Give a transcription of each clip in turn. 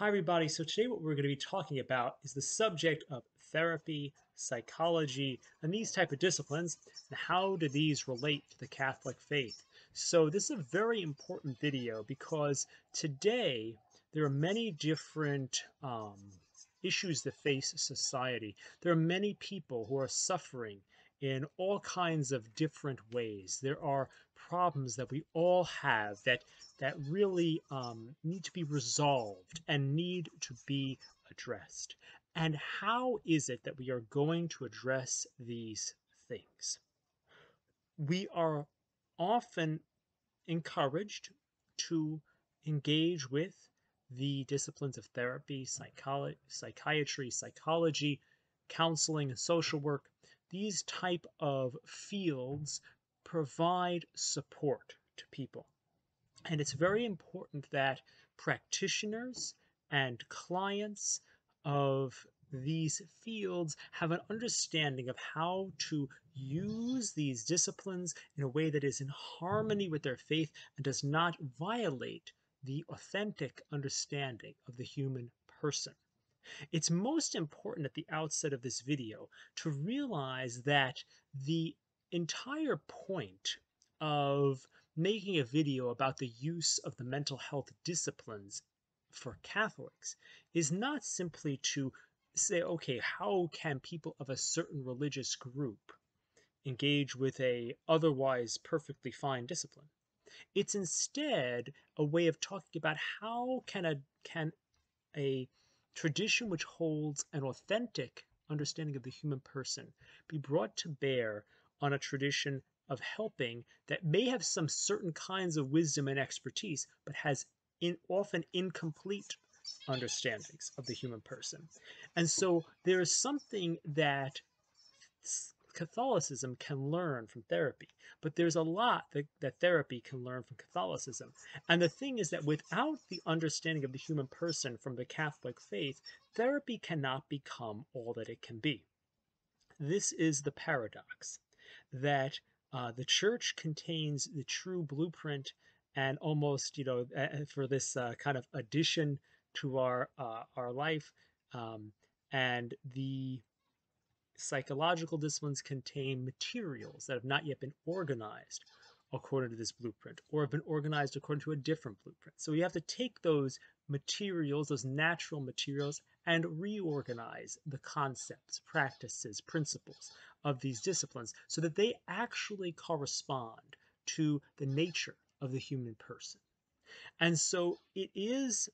Hi, everybody. So, today, what we're going to be talking about is the subject of therapy, psychology, and these type of disciplines, and how do these relate to the Catholic faith. So, this is a very important video because today there are many different um, issues that face society. There are many people who are suffering in all kinds of different ways. There are problems that we all have that that really um, need to be resolved and need to be addressed. And how is it that we are going to address these things? We are often encouraged to engage with the disciplines of therapy, psycholo- psychiatry, psychology, counseling, and social work these type of fields provide support to people. And it's very important that practitioners and clients of these fields have an understanding of how to use these disciplines in a way that is in harmony with their faith and does not violate the authentic understanding of the human person. It's most important at the outset of this video to realize that the entire point of making a video about the use of the mental health disciplines for Catholics is not simply to say, okay, how can people of a certain religious group engage with a otherwise perfectly fine discipline? It's instead a way of talking about how can a can a tradition which holds an authentic understanding of the human person be brought to bear on a tradition of helping that may have some certain kinds of wisdom and expertise, but has in, often incomplete understandings of the human person. And so there is something that Catholicism can learn from therapy, but there's a lot that, that therapy can learn from Catholicism. And the thing is that without the understanding of the human person from the Catholic faith, therapy cannot become all that it can be. This is the paradox that uh, the church contains the true blueprint and almost, you know, for this uh, kind of addition to our uh, our life, um, and the psychological disciplines contain materials that have not yet been organized according to this blueprint or have been organized according to a different blueprint. So we have to take those materials, those natural materials, and reorganize the concepts, practices, principles of these disciplines so that they actually correspond to the nature of the human person. And so it is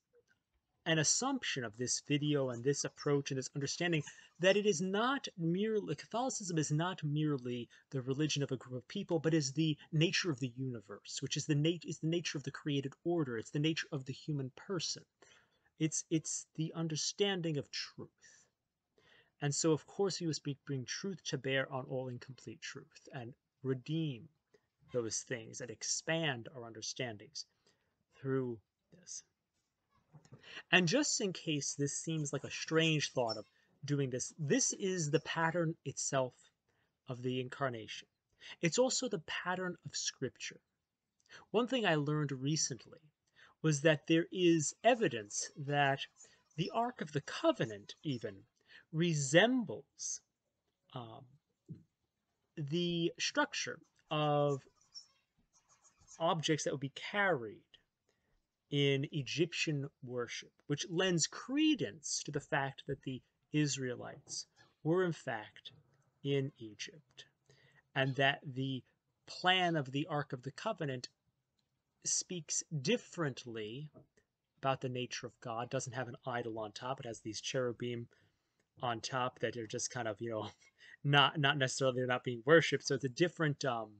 an assumption of this video and this approach and this understanding that it is not merely Catholicism is not merely the religion of a group of people, but is the nature of the universe, which is the nat- is the nature of the created order. It's the nature of the human person. It's it's the understanding of truth. And so, of course, we must bring truth to bear on all incomplete truth and redeem those things and expand our understandings through this. And just in case this seems like a strange thought of doing this. This is the pattern itself of the incarnation. It's also the pattern of Scripture. One thing I learned recently was that there is evidence that the Ark of the Covenant even resembles um, the structure of objects that would be carried in Egyptian worship, which lends credence to the fact that the Israelites were in fact in Egypt, and that the plan of the Ark of the Covenant speaks differently about the nature of God, doesn't have an idol on top, it has these cherubim on top that are just kind of, you know, not not necessarily not being worshipped. So it's a different um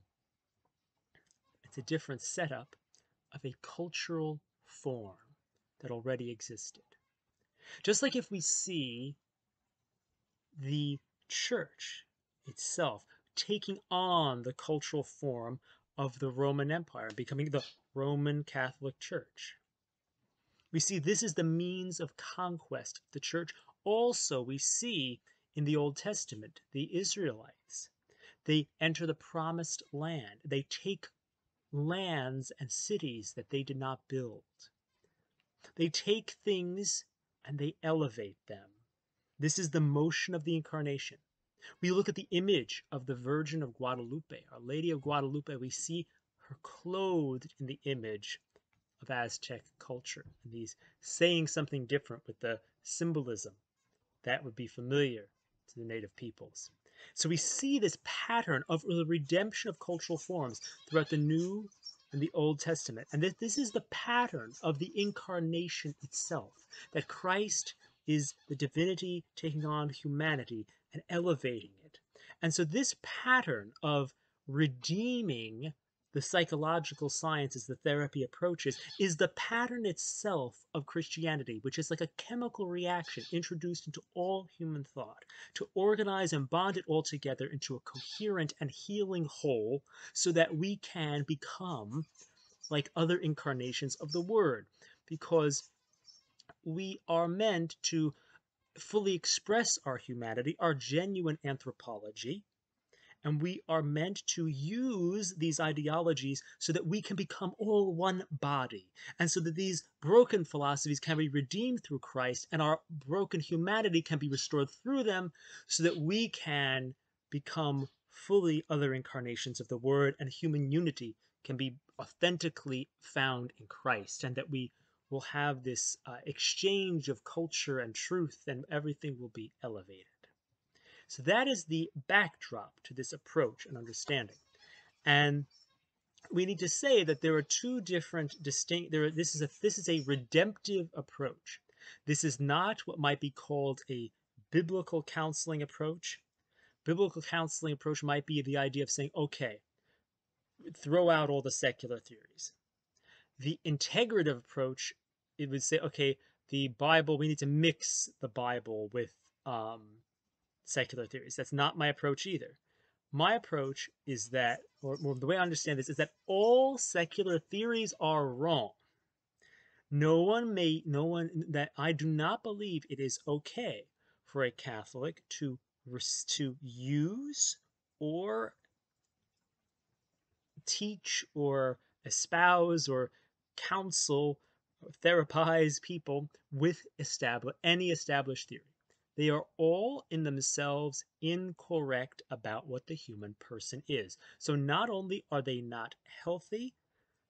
it's a different setup of a cultural form that already existed. Just like if we see the church itself taking on the cultural form of the Roman Empire, becoming the Roman Catholic Church. We see this is the means of conquest of the church. Also, we see in the Old Testament the Israelites. They enter the promised land. They take lands and cities that they did not build. They take things and they elevate them. This is the motion of the incarnation. We look at the image of the Virgin of Guadalupe, Our Lady of Guadalupe, we see her clothed in the image of Aztec culture. And he's saying something different with the symbolism that would be familiar to the native peoples. So we see this pattern of the redemption of cultural forms throughout the New and the Old Testament. And that this is the pattern of the incarnation itself, that Christ is the divinity taking on humanity and elevating it. And so this pattern of redeeming the psychological sciences, the therapy approaches, is the pattern itself of Christianity, which is like a chemical reaction introduced into all human thought to organize and bond it all together into a coherent and healing whole so that we can become like other incarnations of the Word. Because we are meant to fully express our humanity, our genuine anthropology, and we are meant to use these ideologies so that we can become all one body, and so that these broken philosophies can be redeemed through Christ, and our broken humanity can be restored through them, so that we can become fully other incarnations of the Word, and human unity can be authentically found in Christ, and that we will have this uh, exchange of culture and truth, and everything will be elevated. So that is the backdrop to this approach and understanding. And we need to say that there are two different distinct there are, this is a this is a redemptive approach. This is not what might be called a biblical counseling approach. Biblical counseling approach might be the idea of saying, okay, throw out all the secular theories. The integrative approach, it would say, okay, the Bible, we need to mix the Bible with um, secular theories. That's not my approach either. My approach is that, or, the way I understand this, is that all secular theories are wrong. No one may, no one, that I do not believe it is okay for a Catholic to, to use or teach or espouse or counsel or therapize people with established any established theory. They are all in themselves incorrect about what the human person is. So not only are they not healthy,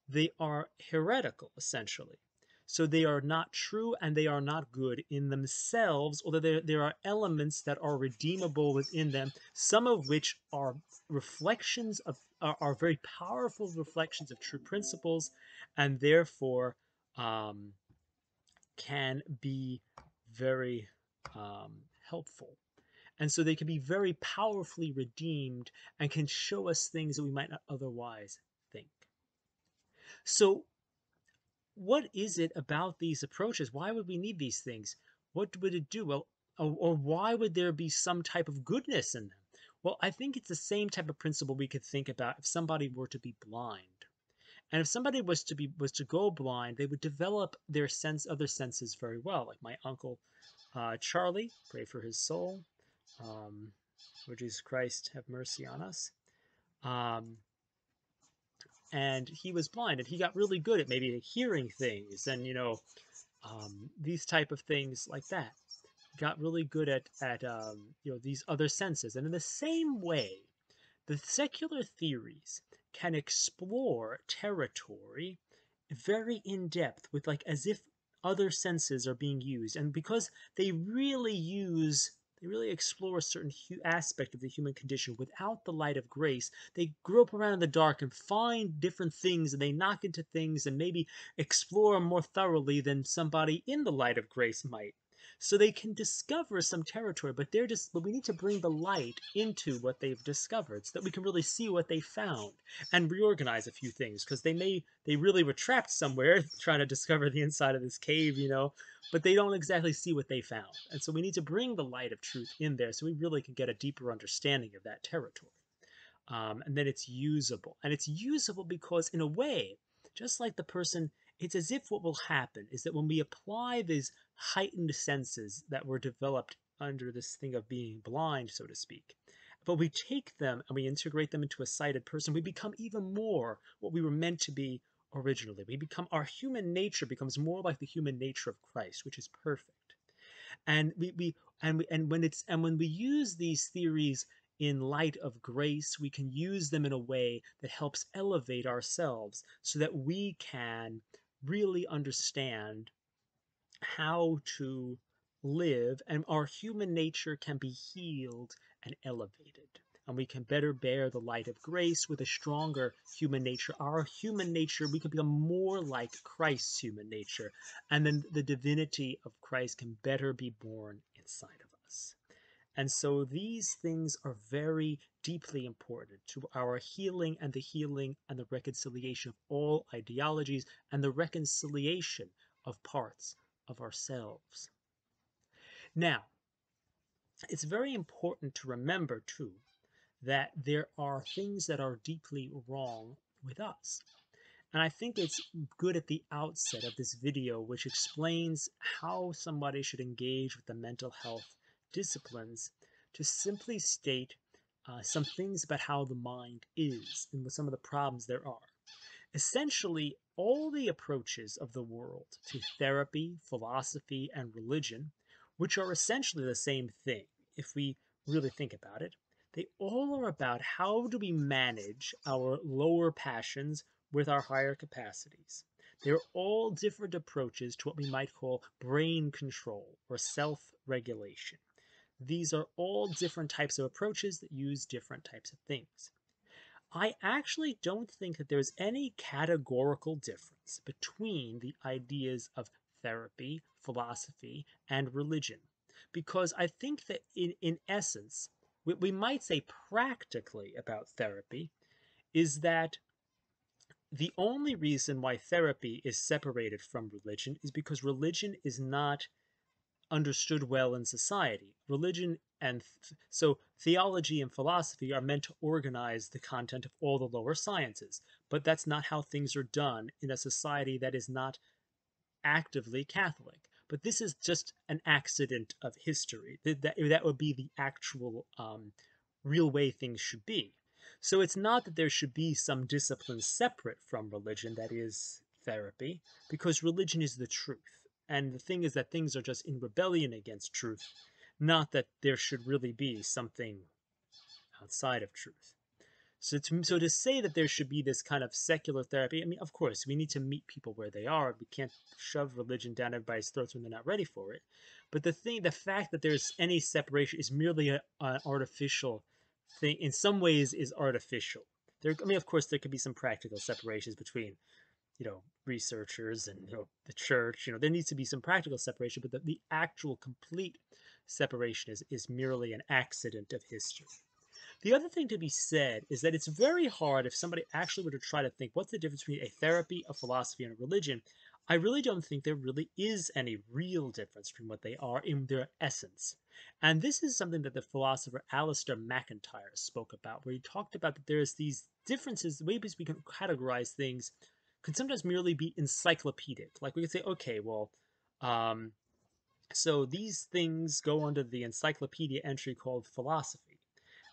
they are heretical, essentially. So they are not true and they are not good in themselves, although there, there are elements that are redeemable within them, some of which are reflections of, are, are very powerful reflections of true principles, and therefore um, can be very um, helpful. And so they can be very powerfully redeemed and can show us things that we might not otherwise think. So, what is it about these approaches? Why would we need these things? What would it do? Well, or, why would there be some type of goodness in them? Well, I think it's the same type of principle we could think about if somebody were to be blind. And if somebody was to be was to go blind, they would develop their sense other senses very well. Like my uncle uh, Charlie, pray for his soul. Um, Lord Jesus Christ, have mercy on us. Um, and he was blind, and he got really good at maybe hearing things, and you know, um, these type of things like that. Got really good at at um, you know these other senses, and in the same way, the secular theories can explore territory very in depth with like as if other senses are being used. And because they really use, they really explore a certain aspect of the human condition without the light of grace, they grope around in the dark and find different things and they knock into things and maybe explore more thoroughly than somebody in the light of grace might so they can discover some territory but they're just but we need to bring the light into what they've discovered so that we can really see what they found and reorganize a few things because they may they really were trapped somewhere trying to discover the inside of this cave you know but they don't exactly see what they found. And so we need to bring the light of truth in there so we really can get a deeper understanding of that territory. Um, and then it's usable. And it's usable because in a way just like the person it's as if what will happen is that when we apply these heightened senses that were developed under this thing of being blind, so to speak, but we take them and we integrate them into a sighted person, we become even more what we were meant to be originally. We become our human nature becomes more like the human nature of Christ, which is perfect. And we, we and we, and when it's and when we use these theories in light of grace, we can use them in a way that helps elevate ourselves so that we can really understand how to live and our human nature can be healed and elevated and we can better bear the light of grace with a stronger human nature. Our human nature, we can become more like Christ's human nature, and then the divinity of Christ can better be born inside of us. And so these things are very deeply important to our healing and the healing and the reconciliation of all ideologies and the reconciliation of parts of ourselves. Now, it's very important to remember, too, that there are things that are deeply wrong with us. And I think it's good at the outset of this video, which explains how somebody should engage with the mental health disciplines to simply state uh, some things about how the mind is and some of the problems there are. Essentially, all the approaches of the world to therapy, philosophy, and religion, which are essentially the same thing if we really think about it, they all are about how do we manage our lower passions with our higher capacities. They're all different approaches to what we might call brain control or self regulation. These are all different types of approaches that use different types of things. I actually don't think that there's any categorical difference between the ideas of therapy, philosophy, and religion. Because I think that in, in essence, what we might say practically about therapy is that the only reason why therapy is separated from religion is because religion is not understood well in society. Religion and th- so theology and philosophy are meant to organize the content of all the lower sciences, but that's not how things are done in a society that is not actively Catholic. But this is just an accident of history. That, that, that would be the actual um, real way things should be. So it's not that there should be some discipline separate from religion, that is therapy, because religion is the truth. And the thing is that things are just in rebellion against truth, not that there should really be something outside of truth. So to, so to say that there should be this kind of secular therapy, I mean, of course, we need to meet people where they are. We can't shove religion down everybody's throats when they're not ready for it. But the thing, the fact that there's any separation is merely an artificial thing. In some ways, is artificial. There, I mean, of course, there could be some practical separations between you know researchers and you know the church you know there needs to be some practical separation but the, the actual complete separation is is merely an accident of history. The other thing to be said is that it's very hard if somebody actually were to try to think what's the difference between a therapy a philosophy and a religion? I really don't think there really is any real difference between what they are in their essence. And this is something that the philosopher Alasdair MacIntyre spoke about, where he talked about that there's these differences, the ways we can categorize things can sometimes merely be encyclopedic. Like we could say, okay, well, um, so these things go under the encyclopedia entry called philosophy,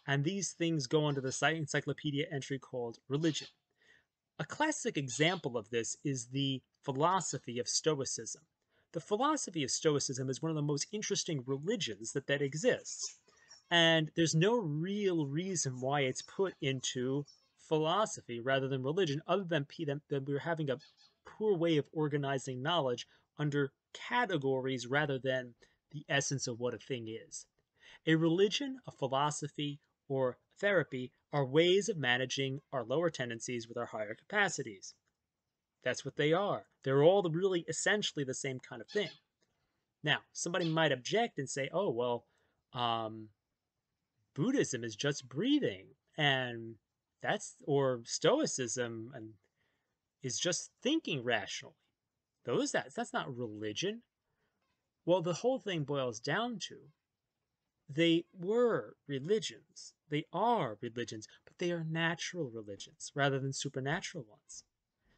and these things go under the site encyclopedia entry called religion. A classic example of this is the philosophy of Stoicism. The philosophy of Stoicism is one of the most interesting religions that, that exists. And there's no real reason why it's put into philosophy rather than religion, other than that we're having a poor way of organizing knowledge under categories rather than the essence of what a thing is. A religion, a philosophy, or therapy are ways of managing our lower tendencies with our higher capacities. That's what they are. They're all really essentially the same kind of thing. Now, somebody might object and say, oh, well, um, Buddhism is just breathing, and that's or stoicism and is just thinking rationally. Those that that's not religion. Well the whole thing boils down to they were religions. They are religions but they are natural religions rather than supernatural ones.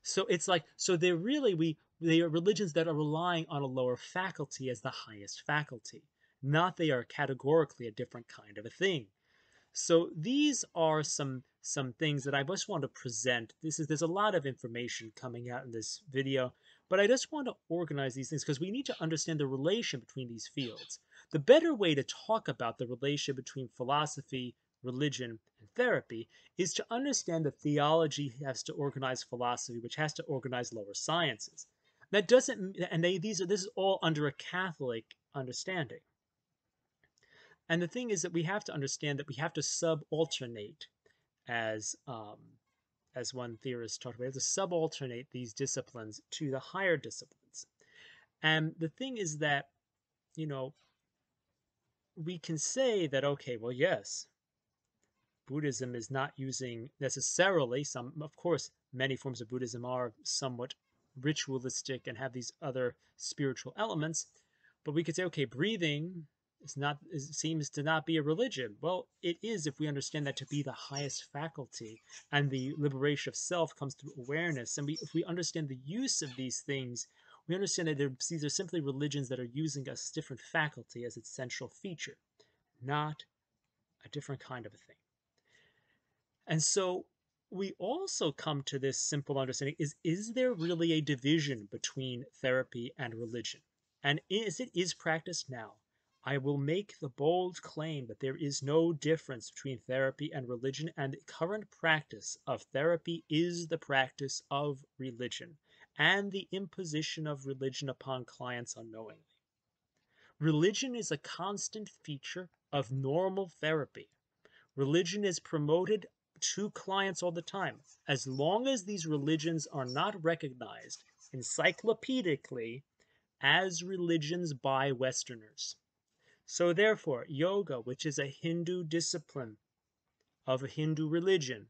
So it's like so they're really we they are religions that are relying on a lower faculty as the highest faculty not they are categorically a different kind of a thing. So these are some some things that I just want to present. This is there's a lot of information coming out in this video. But I just want to organize these things because we need to understand the relation between these fields. The better way to talk about the relation between philosophy, religion, and therapy is to understand that theology has to organize philosophy, which has to organize lower sciences. That doesn't, and they, these are, this is all under a Catholic understanding. And the thing is that we have to understand that we have to subalternate, as um, as one theorist talked about, to subalternate these disciplines to the higher disciplines. And the thing is that, you know, we can say that okay, well, yes, Buddhism is not using necessarily some, of course, many forms of Buddhism are somewhat ritualistic and have these other spiritual elements. But we could say, okay, breathing is not it seems to not be a religion. Well, it is if we understand that to be the highest faculty, and the liberation of self comes through awareness. And we, if we understand the use of these things, we understand that these are simply religions that are using a different faculty as its central feature, not a different kind of a thing. And so we also come to this simple understanding is is there really a division between therapy and religion? And as it is practiced now, I will make the bold claim that there is no difference between therapy and religion, and the current practice of therapy is the practice of religion and the imposition of religion upon clients unknowingly. Religion is a constant feature of normal therapy. Religion is promoted to clients all the time. As long as these religions are not recognized encyclopedically as religions by Westerners. So therefore, yoga, which is a Hindu discipline of a Hindu religion,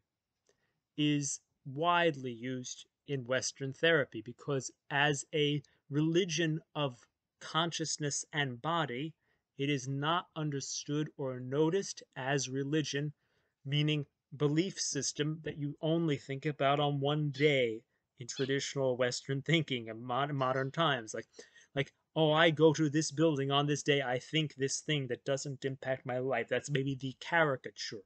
is widely used in Western therapy because as a religion of consciousness and body, it is not understood or noticed as religion, meaning belief system that you only think about on one day in traditional Western thinking in modern times. Like, like, oh, I go to this building on this day, I think this thing that doesn't impact my life. That's maybe the caricature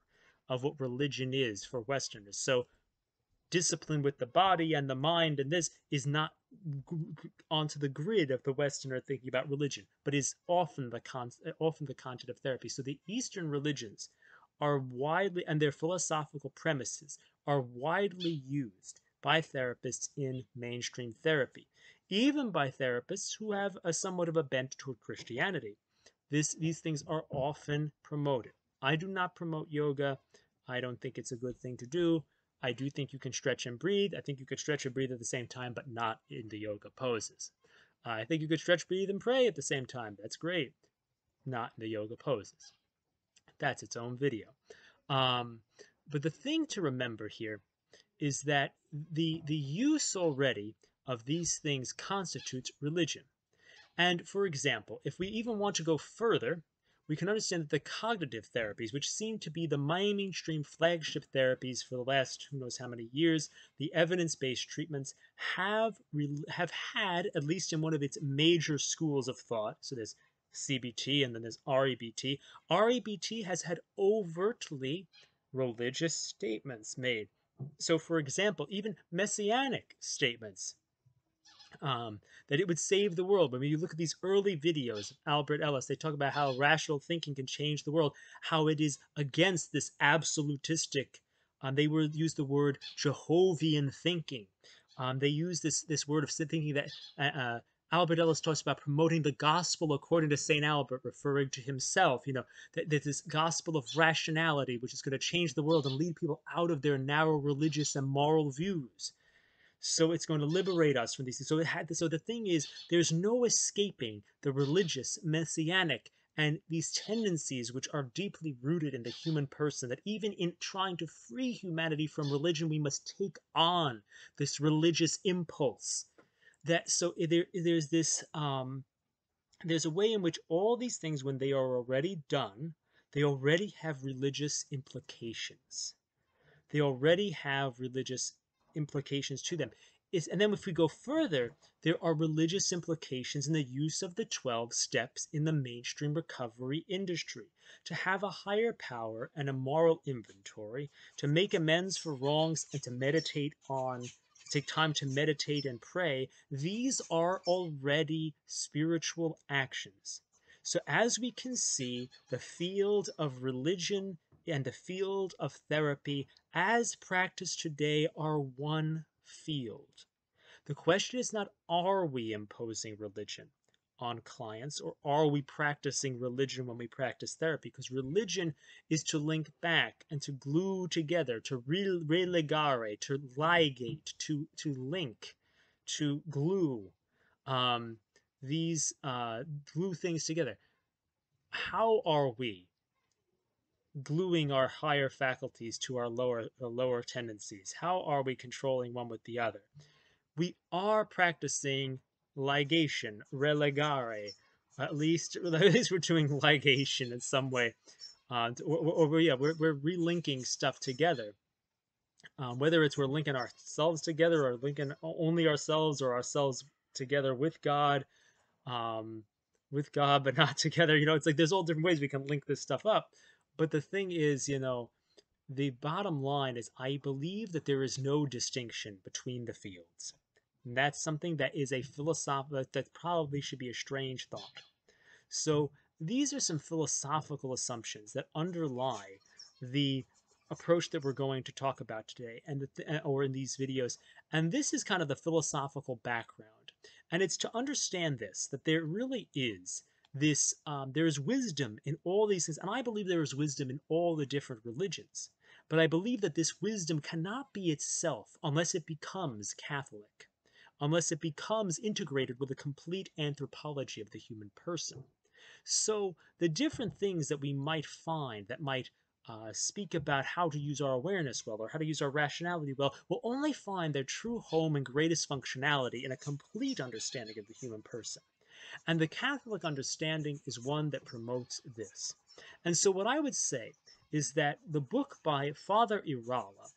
of what religion is for Westerners. So, discipline with the body and the mind and this is not onto the grid of the Westerner thinking about religion, but is often the con- often the content of therapy. So the Eastern religions are widely, and their philosophical premises are widely used by therapists in mainstream therapy, even by therapists who have a somewhat of a bent toward Christianity. This, these things are often promoted. I do not promote yoga. I don't think it's a good thing to do. I do think you can stretch and breathe. I think you could stretch and breathe at the same time, but not in the yoga poses. I think you could stretch, breathe, and pray at the same time. That's great. Not in the yoga poses. That's its own video. Um, but the thing to remember here is that the, the use already of these things constitutes religion. And for example, if we even want to go further, we can understand that the cognitive therapies, which seem to be the mainstream flagship therapies for the last who knows how many years, the evidence-based treatments have have had at least in one of its major schools of thought. So there's CBT and then there's REBT. REBT has had overtly religious statements made. So, for example, even messianic statements um, that it would save the world. When you look at these early videos of Albert Ellis, they talk about how rational thinking can change the world, how it is against this absolutistic. Um, they were use the word Jehovian thinking. Um, they use this this word of thinking that uh, uh Albert Ellis talks about promoting the gospel according to St. Albert, referring to himself, you know, that, that this gospel of rationality, which is going to change the world and lead people out of their narrow religious and moral views. So it's going to liberate us from these things. So it had, so the thing is, there's no escaping the religious, messianic, and these tendencies which are deeply rooted in the human person that even in trying to free humanity from religion we must take on this religious impulse that so there there's this um, there's a way in which all these things when they are already done they already have religious implications they already have religious implications to them is and then if we go further there are religious implications in the use of the 12 steps in the mainstream recovery industry to have a higher power and a moral inventory to make amends for wrongs and to meditate on to take time to meditate and pray, these are already spiritual actions. So, as we can see, the field of religion and the field of therapy, as practiced today, are one field. The question is not are we imposing religion on clients or are we practicing religion when we practice therapy? Because religion is to link back and to glue together, to re- relegare, to ligate, to, to link, to glue um, these uh, glue things together. How are we gluing our higher faculties to our lower lower tendencies? How are we controlling one with the other? we are practicing ligation, relegare. At least, at least we're doing ligation in some way. Uh, or, or, or, yeah, we're, we're relinking stuff together. Um, whether it's we're linking ourselves together or linking only ourselves or ourselves together with God, um, with God, but not together. You know, it's like there's all different ways we can link this stuff up. But the thing is, you know, the bottom line is I believe that there is no distinction between the fields. And that's something that is a philosophical, that probably should be a strange thought. So these are some philosophical assumptions that underlie the approach that we're going to talk about today and the, uh, or in these videos. And this is kind of the philosophical background. And it's to understand this, that there really is this, um, there's wisdom in all these things. And I believe there is wisdom in all the different religions. But I believe that this wisdom cannot be itself unless it becomes Catholic unless it becomes integrated with a complete anthropology of the human person. So the different things that we might find that might uh, speak about how to use our awareness well or how to use our rationality well will only find their true home and greatest functionality in a complete understanding of the human person. And the Catholic understanding is one that promotes this. And so what I would say is that the book by Father Irala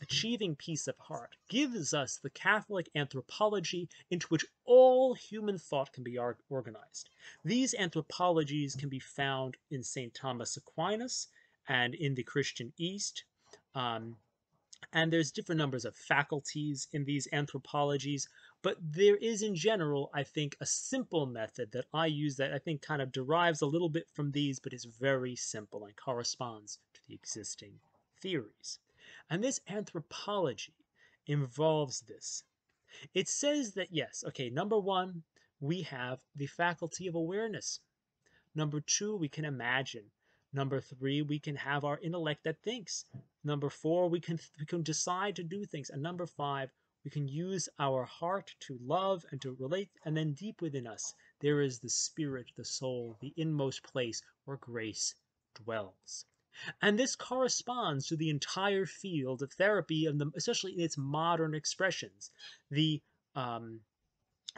Achieving Peace of Heart gives us the Catholic anthropology into which all human thought can be organized. These anthropologies can be found in St. Thomas Aquinas and in the Christian East. Um, and there's different numbers of faculties in these anthropologies, but there is in general, I think, a simple method that I use that I think kind of derives a little bit from these, but is very simple and corresponds to the existing theories. And this anthropology involves this. It says that, yes, okay, number one, we have the faculty of awareness. Number two, we can imagine. Number three, we can have our intellect that thinks. Number four, we can we can decide to do things. And number five, we can use our heart to love and to relate. And then deep within us, there is the spirit, the soul, the inmost place where grace dwells. And this corresponds to the entire field of therapy, and the, especially in its modern expressions. The um,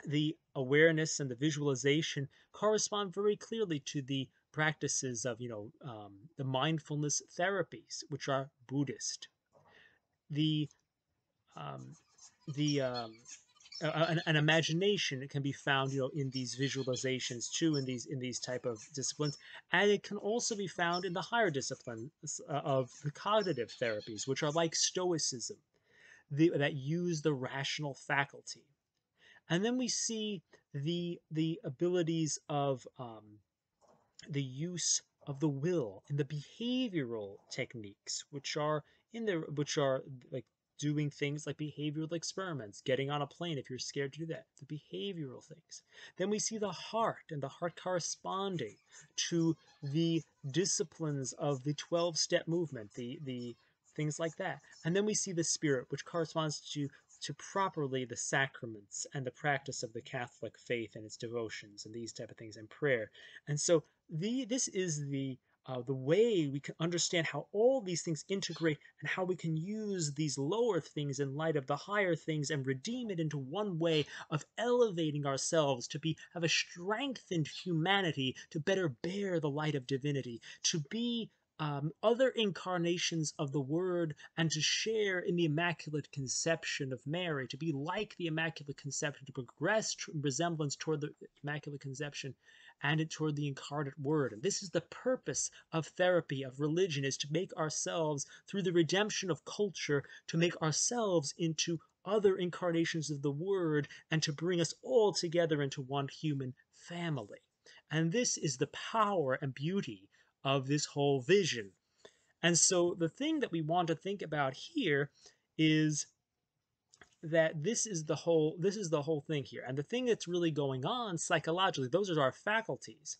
the awareness and the visualization correspond very clearly to the practices of, you know, um, the mindfulness therapies, which are Buddhist. The um, the um, an, an, imagination can be found you know in these visualizations too in these in these type of disciplines and it can also be found in the higher disciplines uh, of the cognitive therapies which are like stoicism the, that use the rational faculty and then we see the the abilities of um, the use of the will and the behavioral techniques which are in there which are like doing things like behavioral experiments, getting on a plane if you're scared to do that, the behavioral things. Then we see the heart and the heart corresponding to the disciplines of the 12 step movement, the, the things like that. And then we see the spirit, which corresponds to to properly the sacraments and the practice of the Catholic faith and its devotions and these type of things and prayer. And so the this is the uh, the way we can understand how all these things integrate and how we can use these lower things in light of the higher things and redeem it into one way of elevating ourselves to be have a strengthened humanity to better bear the light of divinity to be um, other incarnations of the Word and to share in the Immaculate Conception of Mary, to be like the Immaculate Conception, to progress resemblance toward the Immaculate Conception and it toward the incarnate word. And this is the purpose of therapy, of religion, is to make ourselves, through the redemption of culture, to make ourselves into other incarnations of the Word and to bring us all together into one human family. And this is the power and beauty of this whole vision. And so the thing that we want to think about here is that this is the whole this is the whole thing here. And the thing that's really going on psychologically, those are our faculties.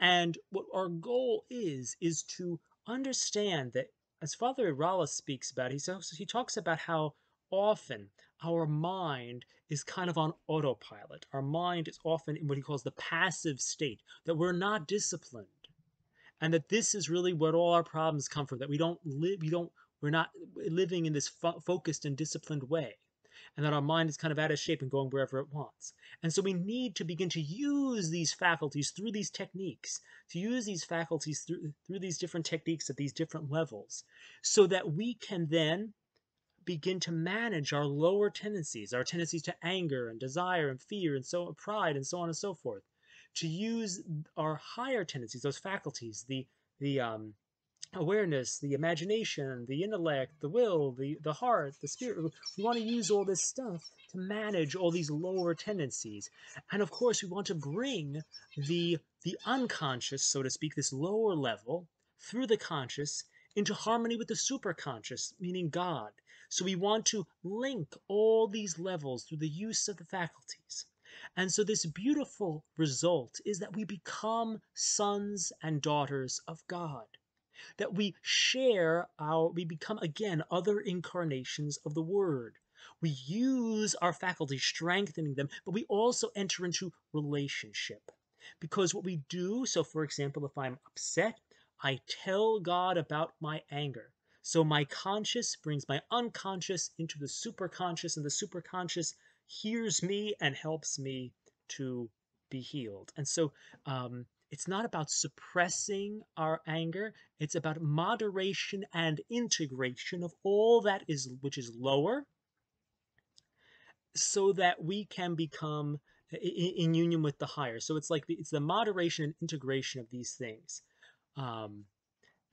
And what our goal is is to understand that as Father Irala speaks about, he talks, he talks about how often our mind is kind of on autopilot. Our mind is often in what he calls the passive state, that we're not disciplined. And that this is really what all our problems come from, that we don't live, we don't, we're not living in this fo focused and disciplined way and that our mind is kind of out of shape and going wherever it wants. And so we need to begin to use these faculties through these techniques, to use these faculties through, through these different techniques at these different levels, so that we can then begin to manage our lower tendencies, our tendencies to anger and desire and fear and so pride and so on and so forth, to use our higher tendencies, those faculties, the the um, awareness, the imagination, the intellect, the will, the, the heart, the spirit. We want to use all this stuff to manage all these lower tendencies. And of course, we want to bring the, the unconscious, so to speak, this lower level, through the conscious, into harmony with the superconscious, meaning God. So we want to link all these levels through the use of the faculties. And so this beautiful result is that we become sons and daughters of God that we share our, we become again other incarnations of the Word. We use our faculties, strengthening them, but we also enter into relationship. Because what we do, so for example, if I'm upset, I tell God about my anger. So my conscious brings my unconscious into the superconscious, and the superconscious hears me and helps me to be healed. And so um, it's not about suppressing our anger. It's about moderation and integration of all that is which is lower so that we can become in, union with the higher. So it's like the, it's the moderation and integration of these things. Um,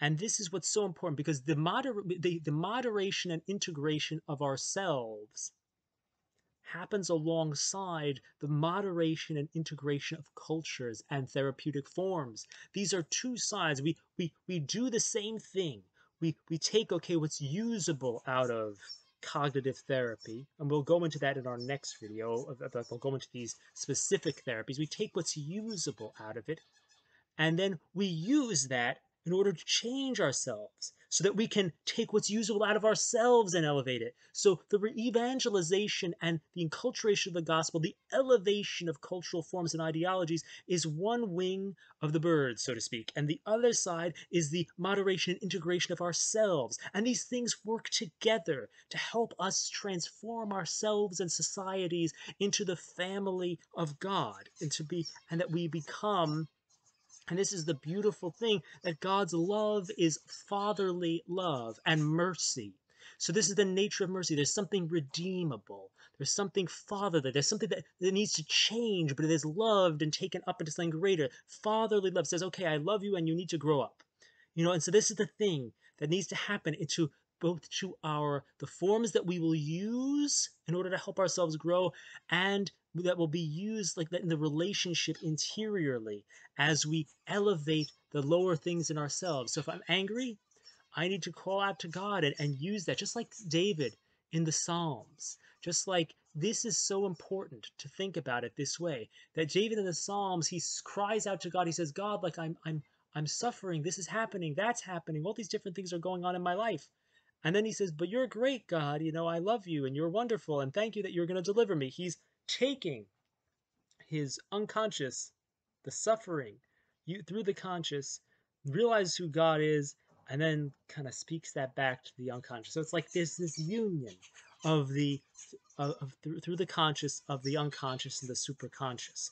and this is what's so important because the, moder- the, the moderation and integration of ourselves happens alongside the moderation and integration of cultures and therapeutic forms. These are two sides. We we we do the same thing. We we take okay what's usable out of cognitive therapy, and we'll go into that in our next video. We'll go into these specific therapies. We take what's usable out of it, and then we use that in order to change ourselves so that we can take what's usable out of ourselves and elevate it. So the evangelization and the enculturation of the gospel, the elevation of cultural forms and ideologies is one wing of the bird, so to speak. And the other side is the moderation and integration of ourselves. And these things work together to help us transform ourselves and societies into the family of God and to be and that we become and this is the beautiful thing that God's love is fatherly love and mercy. So this is the nature of mercy. There's something redeemable. There's something fatherly. There's something that, that needs to change, but it is loved and taken up into something greater. Fatherly love says, okay, I love you and you need to grow up. You know, and so this is the thing that needs to happen into both to our the forms that we will use in order to help ourselves grow and that will be used like that in the relationship interiorly as we elevate the lower things in ourselves. So if I'm angry, I need to call out to God and, and use that, just like David in the Psalms. Just like this is so important to think about it this way that David in the Psalms, he cries out to God. He says, God, like I'm, I'm, I'm suffering. This is happening. That's happening. All these different things are going on in my life. And then he says, But you're great, God. You know, I love you and you're wonderful. And thank you that you're going to deliver me. He's taking his unconscious, the suffering, you through the conscious, realizes who God is, and then kind of speaks that back to the unconscious. So it's like there's this union of the of, of through, through the conscious of the unconscious and the superconscious.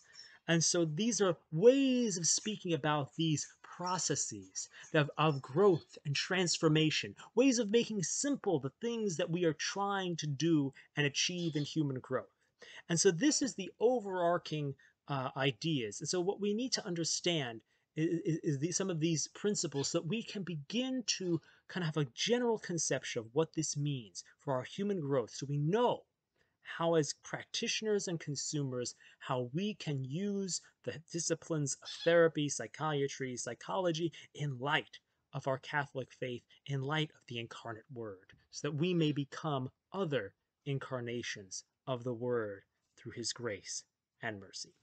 And so these are ways of speaking about these processes of, growth and transformation, ways of making simple the things that we are trying to do and achieve in human growth. And so this is the overarching uh, ideas. And so what we need to understand is, is, is the, some of these principles so that we can begin to kind of have a general conception of what this means for our human growth. So we know how as practitioners and consumers, how we can use the disciplines of therapy, psychiatry, psychology in light of our Catholic faith, in light of the incarnate Word, so that we may become other incarnations of the Word through His grace and mercy.